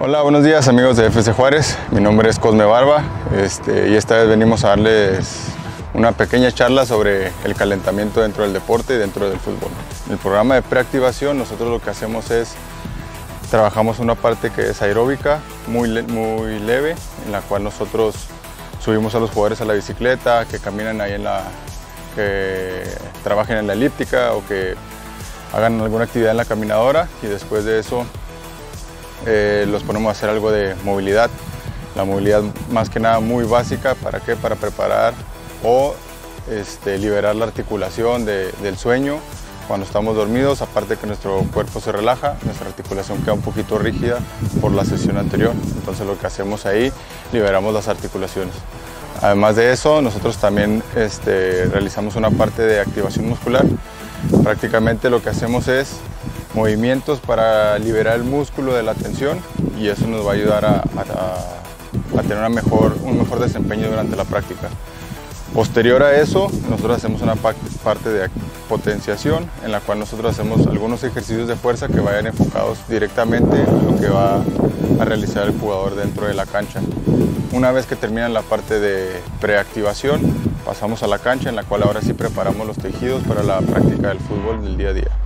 Hola, buenos días amigos de FC Juárez. Mi nombre es Cosme Barba este, y esta vez venimos a darles una pequeña charla sobre el calentamiento dentro del deporte y dentro del fútbol. En el programa de preactivación nosotros lo que hacemos es trabajamos una parte que es aeróbica, muy, muy leve, en la cual nosotros subimos a los jugadores a la bicicleta, que caminen ahí en la, que trabajen en la elíptica o que hagan alguna actividad en la caminadora y después de eso eh, los ponemos a hacer algo de movilidad. La movilidad más que nada muy básica, ¿para qué? Para preparar o este, liberar la articulación del sueño cuando estamos dormidos, aparte que nuestro cuerpo se relaja, nuestra articulación queda un poquito rígida por la sesión anterior. Entonces lo que hacemos ahí, liberamos las articulaciones. Además de eso, nosotros también este, realizamos una parte de activación muscular. Prácticamente lo que hacemos es movimientos para liberar el músculo de la tensión y eso nos va a ayudar a, tener mejor, un mejor desempeño durante la práctica. Posterior a eso, nosotros hacemos una parte de potenciación en la cual nosotros hacemos algunos ejercicios de fuerza que vayan enfocados directamente a lo que va a realizar el jugador dentro de la cancha. Una vez que terminan la parte de preactivación, pasamos a la cancha en la cual ahora sí preparamos los tejidos para la práctica del fútbol del día a día.